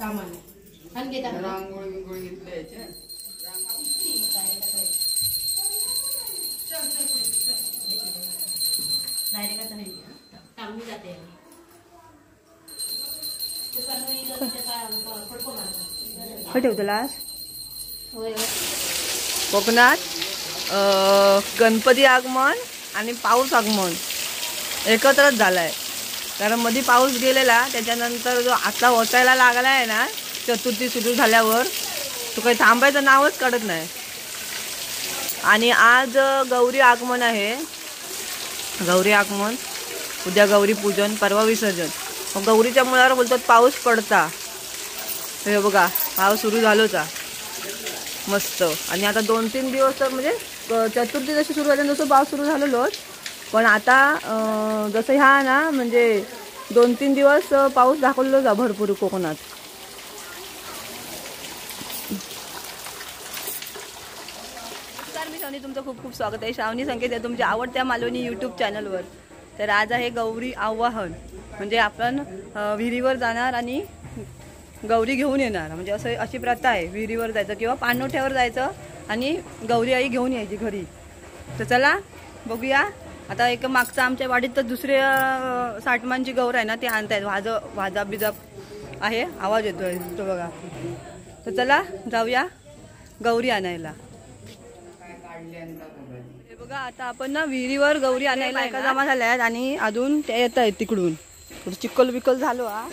सामान आणि घेता रांगोळी बिंगोळी घेतल्या याच्या डायरेक्ट आता नाही टांगून जाते ते करणं इथं त्याचा फडको मारतो काय ठेवतो लास होय होय. कोकणात गणपती आगमन आणि पाऊस आगमन. एकत्रच झालाय. कारण मध्ये पाऊस गेलेला त्याच्यानंतर जो आता ओचायला लागला आहे ना चतुर्थी सुरू झाल्यावर तो काही थांबायचं नावच काढत नाही. आणि आज गौरी आगमन आहे. गौरी आगमन उद्या गौरी पूजन परवा विसर्जन. मग गौरीच्या मुळावर बोलतात पाऊस पडता. हे बघा पाऊस सुरू झालोचा. मस्त. आणि आता दोन तीन दिवस तर म्हणजे चतुर्थी जशी सुरू झाली तसं पाऊस सुरू झालेलोच. पण आता जसं ह्या ना म्हणजे दोन तीन दिवस पाऊस दाखवलेलोच जा भरपूर कोकणात. नमस्कार मी तुमचं खूप खूप स्वागत आहे. श्रावणी संकेत आहे तुमच्या आवडत्या मालवणी यूट्यूब चॅनलवर तर आज आहे गौरी आव्हान. म्हणजे आपण विहिरीवर जाणार आणि गौरी घेऊन येणार. म्हणजे असं अशी प्रथा आहे. विहिरीवर जायचं किंवा पाणोठ्यावर जायचं आणि गौरी आई घेऊन यायची घरी. तर चला बघूया. आता एक मागचा आमच्या वाडीत तर दुसरे अं, साठमांची गौर आहे ना ते आणतायत. वाज वाजा बिजा आहे आवाज येतोय तो बघा. तर चला जाऊया गौरी आणायला. हे बघा आता आपण ना विहिरीवर गौरी आणायला एका जमा झाल्या आहेत आणि अजून त्या येत आहेत तिकडून. थोडं चिक्कल बिकल झालो हा.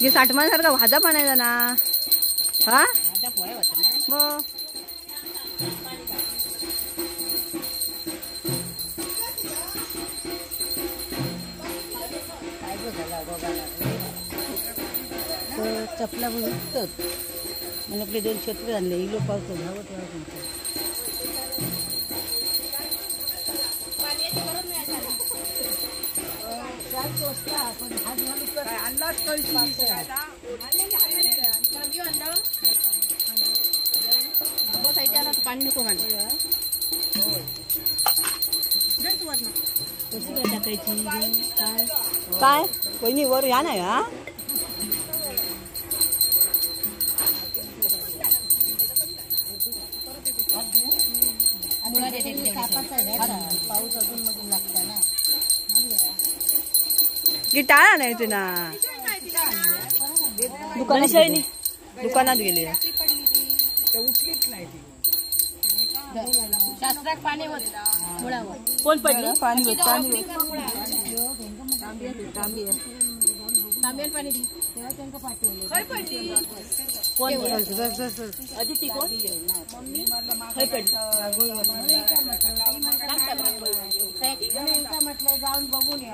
हे साठमासारखा भाजा आहे ना. हा? मग? चपला बघतात म्हणजे आपले दोन छत्र आणले. इलो पावतो धावत धावत पाणी नको घाल कशी काय टाकायची काय काय वहिनी वर या ना या तापाचा आहे ना पाऊस अजून मधून लागता ना की टाळा नाही ते ना दुकानात दुकानात गेली शास्त्रात पाणी होत मुळावर कोण पडलं पाणी होत पाणी तांब्याला पाणी दे अदिती कोण म्हटलं जाऊन बघून या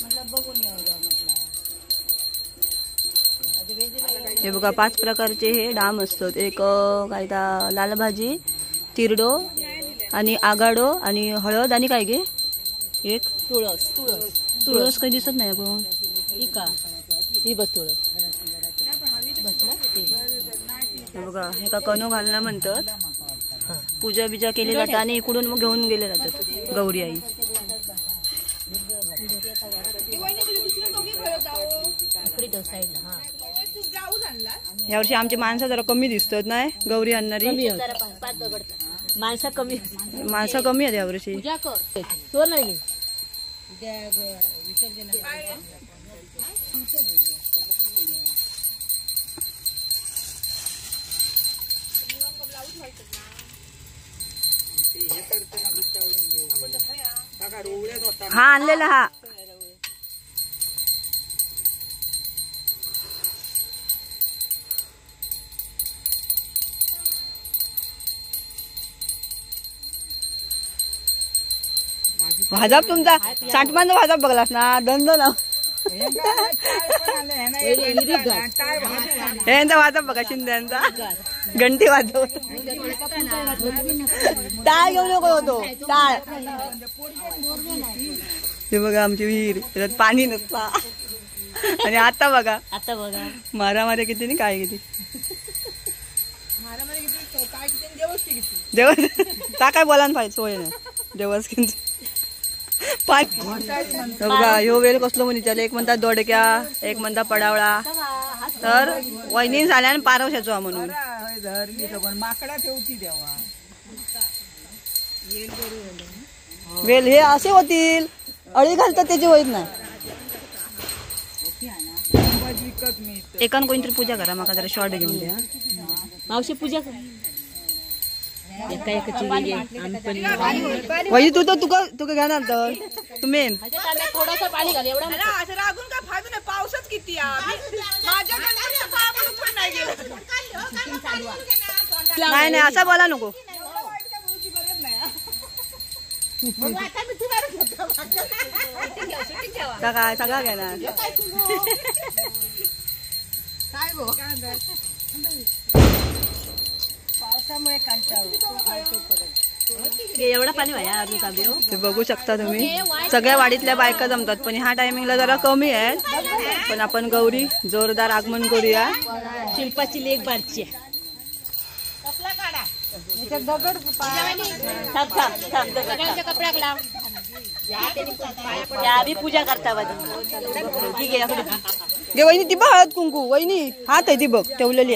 म्हटलं बघून या म्हटलं हे बघा पाच प्रकारचे हे डाम असतात. एक काय ता लाल भाजी तिरडो आणि आगाडो आणि हळद आणि काय गे? एक? तुळस. तुळस तुळस काही दिसत नाही आपण. ही का ही बघ तुळस. बघा हे का कनो घालणं म्हणतात. पूजा बिजा केली जाते आणि इकडून मग घेऊन गेले जातात गौरी आई. यावर्षी आमची माणसं जरा कमी दिसतात नाही गौरी आणणारी माणसं कमी माणसं कमी आहेत यावर्षी पूजा कर तो नाही उद्या विसर्जन हा आणलेला हा. भाजप तुमचा. साठमांचा भाजप बघलास ना? दंड ना. यांचा वाजप बघा शिंद्यांचा. घंटी वाजव. टाळ घेऊन नको होतो टाळ. हे बघा आमची विहीर त्याच्यात पाणी नसता. आणि आता बघा. आता बघा. मारामारी किती नाही काय किती? देवस ता काय बोला ना पाहिजे सोय नाही. देवस किती? पाय. बघा ह्यो वेल कसलो म्हणे त्याला एक म्हणतात दोडक्या एक म्हणतात पडावळा. तर वहिनी झाल्यान पारवशाचो हा म्हणून माकडा ठेवती देवा. वेल हे असे होतील. अळी घालतात त्याची होईत नाही. एकान कोणतरी पूजा करा माका जरा शॉर्ट घेऊन द्या. मावशी पूजा कर. एका एकाची पण वही तू तर तुका तुका घेणार तर. तू मेन थोडंसं पाणी घाल एवढा पावसच किती नाही नाही असं बोला नको. काय सगळा घेणार. एवढा पाणी व्हाया अर्धी हो. ते बघू शकता तुम्ही. सगळ्या वाडीतल्या बायका जमतात पण ह्या टायमिंगला जरा कमी आहेत. पण आपण गौरी जोरदार आगमन करूया. शिल्पाची लेख बारची दगड आधी पूजा करता. गे वहिनी ती बघ हळद कुंकू. वहिनी हात आहे ती बघ ठेवलेली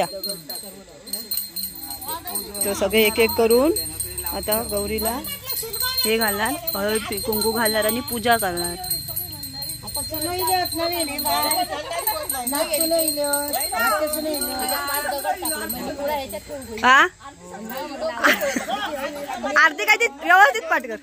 सगळे एक एक करून आता गौरीला हे घालणार हळद कुंकू घालणार आणि पूजा करणार. हा? आरती काय व्यवस्थित पाठ कर.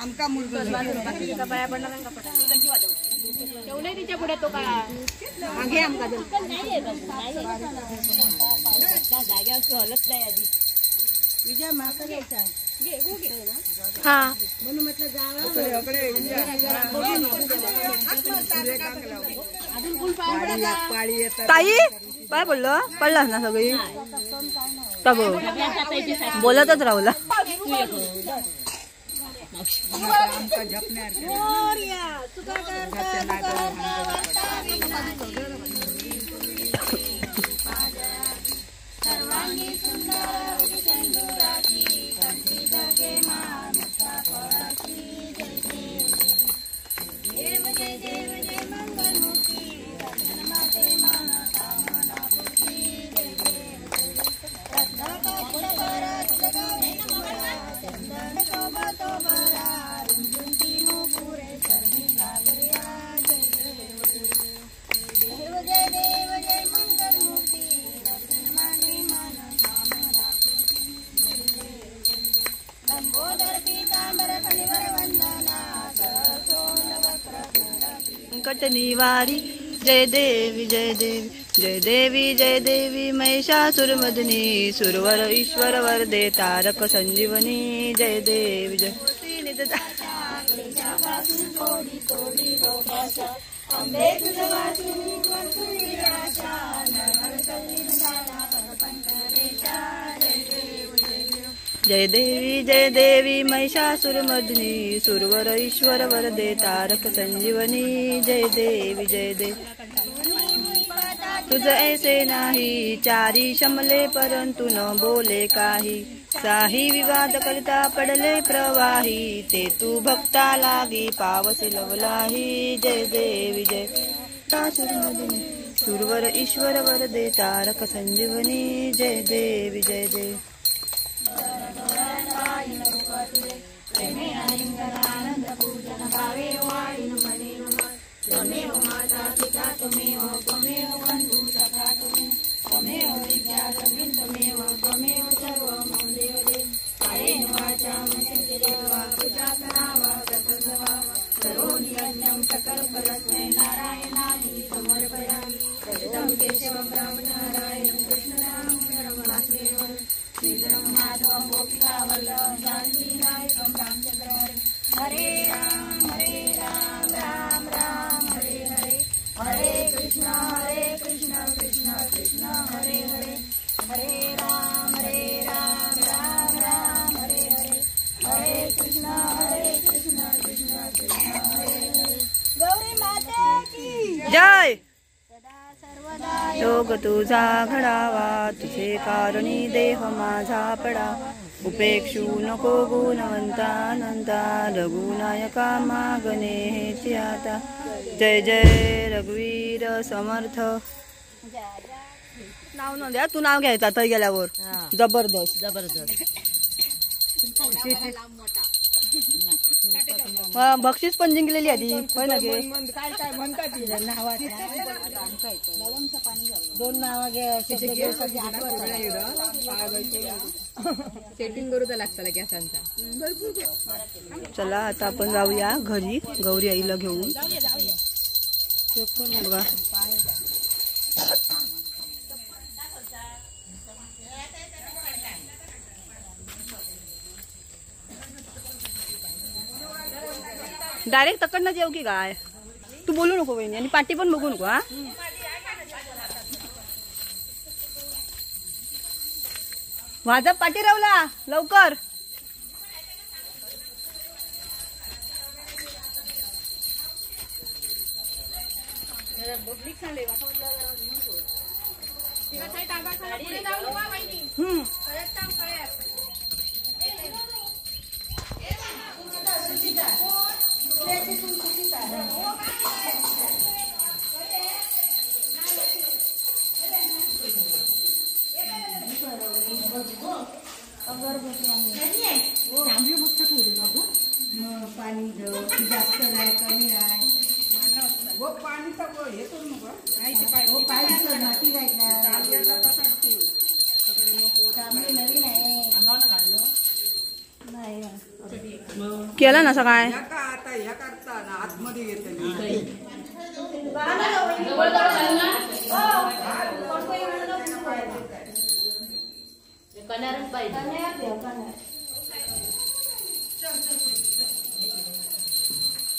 आमका मुलगा त्या जाग्यावर हलत नाही आधी. हा पाळी येतात. ताई काय पडलं? पडलास ना सगळी? का बोलतच राहुला आमका झपण्यार संकट निवारी. जय देवी जय देवी जय देवी जय देवी महिषासुरमदनी सुरवर ईश्वर वरदे तारक संजीवनी. जय देवी जय. जय देवी जय देवी महिषासुरमर्दिनी सुरवर ईश्वर वरदे तारक संजीवनी जय देवी जय देवी तुझ ऐसे नाही चारी शमले परंतु न बोले काही. साही विवाद करता पडले प्रवाही ते तू भक्ता लागी पावसी लवलाही. जय देवी जय. सुरमर्दिनी सुरवर ईश्वर वरदे तारक संजीवनी जय देवी जय देवी ಲಿಂಗದಾನಂದ ಪೂಜನ ಭಾವೇ ವಾಣಿನ ಮನೆ ನಮ ತ್ವಮೇವ ಮಾತಾ ಪಿತಾ ತ್ವಮೇವ जय! योग तुझा घडावा तुझे कारणी देह माझा पडा. उपेक्षू नको गुणवंता नंदा रघुनायका मागणे आता. जय जय रघुवीर समर्थ. नाव न तू नाव घ्यायचं आता गेल्यावर. जबरदस्त. जबरदस्त. हा, बक्षीस पण जिंकलेली आहे ती होय ना गे? काय काय म्हणतात? दोन नाव. सेटिंग करूचा लागतं गॅसांचा चला आता आपण जाऊया घरी. गौरी आईला घेऊन. बघा. डायरेक्ट तकडनं जेव की काय? तू बोलू नको बहिणी आणि पाठी पण बघू नको हा. वाजप पाठी रावला लवकर. हम्म. पाणी घे, जास्त नाही कमी आहे हो पाणी सगळं हे करू नको माहिती पाहिजे हो, पाणी तर माती जायत नाही चाललेलं तसंच ठेव. चांगली नवीन आहे नाही केलं ना सकाळ ह्या का आता ह्या करता ना आतमध्ये घेतली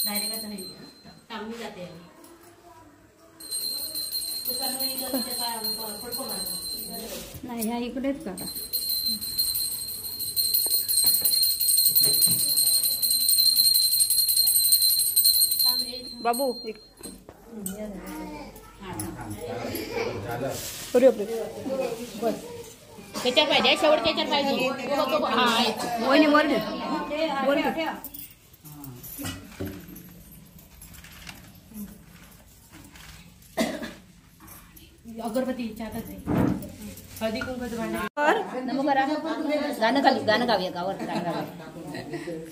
डायरेक्ट नाही जाते काय नाही ह्या इकडेच करा. बाबू. त्याच्यात पाहिजे शेवट त्याच्यात पाहिजे हा. वहिनी वर. वर. अगरबत्ती हातात आहे गाणं खाली गाणं गाऊया गावात गाणं गाऊया.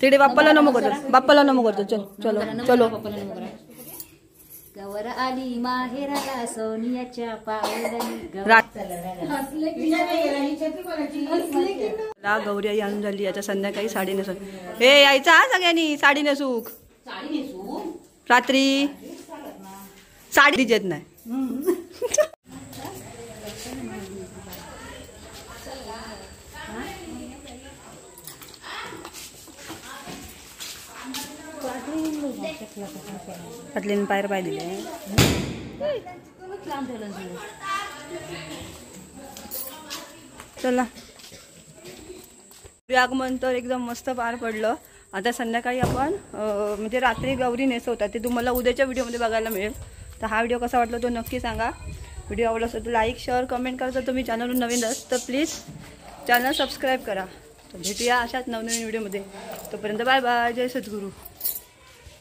तिकडे बाप्पाला नमो करतो बाप्पाला नमो करतो चल चलो चलो. गवर आली माहेराला सोनियाच्या पावलानी रात ला गौरी आई आणून झाली आता संध्याकाळी साडी नेसून हे यायचा हा सगळ्यांनी साडी नेसूक रात्री. साडी देत नाही. पाटलीने पायर पाय दिले चला. आगमन तर एकदम मस्त पार पडलं. आता संध्याकाळी आपण म्हणजे रात्री गौरी नेसवतात ते तुम्हाला उद्याच्या व्हिडिओमध्ये बघायला मिळेल. तर हा व्हिडिओ कसा वाटला तो नक्की सांगा. व्हिडिओ आवडला असेल तर लाईक शेअर कमेंट करा. जर तुम्ही चॅनलवर नवीन अस तर प्लीज चॅनल सबस्क्राईब करा. तर भेटूया अशाच नवनवीन व्हिडिओमध्ये. तोपर्यंत बाय बाय जय सद्गुरू.